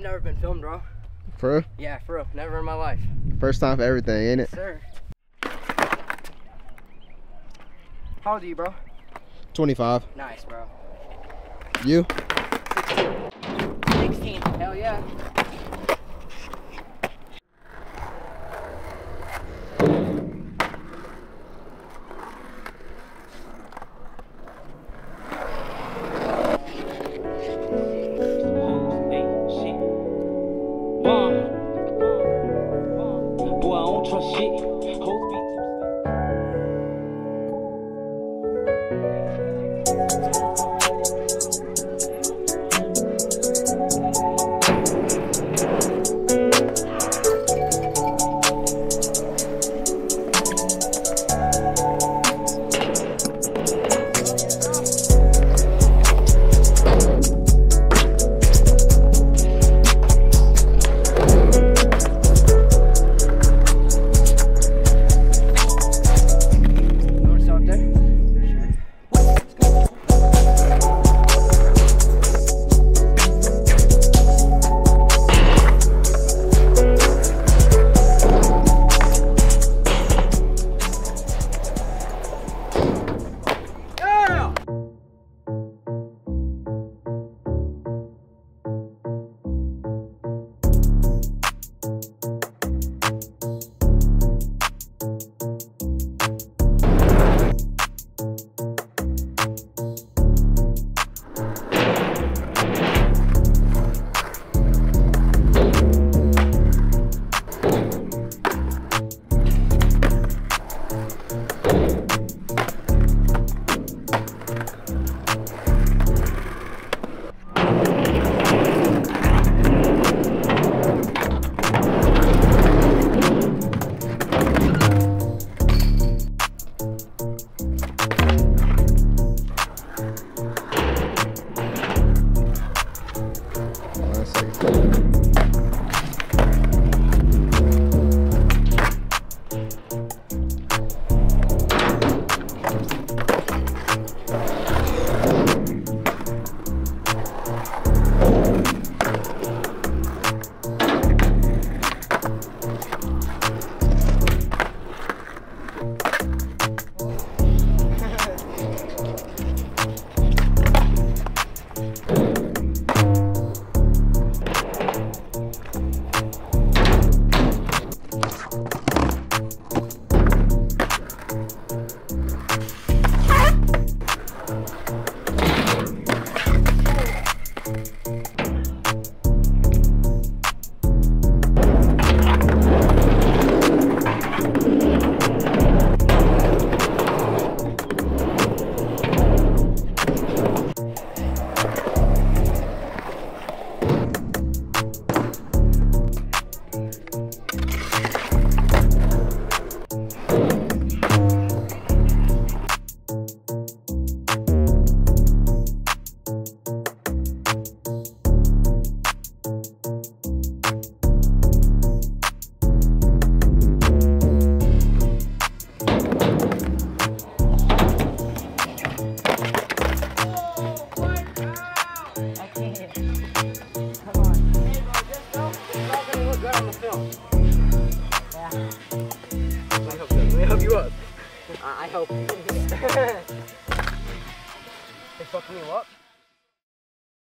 I've never been filmed, bro. For real? Yeah, for real. Never in my life. First time for everything, ain't it? Sir. How old are you, bro? 25. Nice, bro. You? 16. Hell yeah. Boy, I don't trust shit. you I hope. they fucking me up.